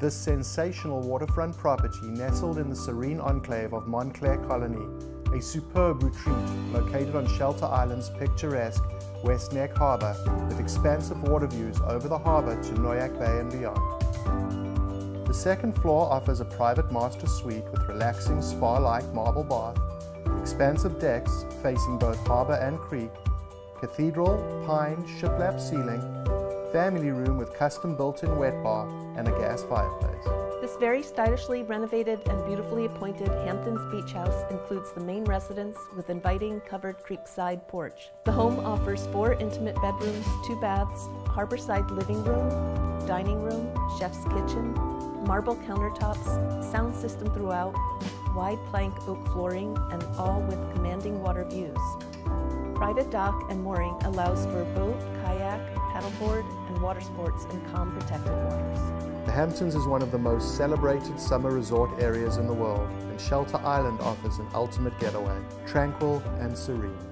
This sensational waterfront property nestled in the serene enclave of Montclair Colony, a superb retreat located on Shelter Island's picturesque West Neck Harbour with expansive water views over the harbour to Noyack Bay and beyond. The second floor offers a private master suite with relaxing spa-like marble bath, expansive decks facing both harbour and creek, cathedral, pine, shiplap ceiling, family room with custom built-in wet bar and a gas fireplace. This very stylishly renovated and beautifully appointed Hamptons Beach House includes the main residence with inviting covered creekside porch. The home offers four intimate bedrooms, two baths, harborside living room, dining room, chef's kitchen, marble countertops, sound system throughout, wide plank oak flooring, and all with commanding water views. Private dock and mooring allows for boat, kayak, paddleboard, and water sports in calm protected waters. The Hamptons is one of the most celebrated summer resort areas in the world, and Shelter Island offers an ultimate getaway, tranquil and serene.